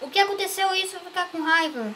O que aconteceu isso? Eu vou ficar com raiva.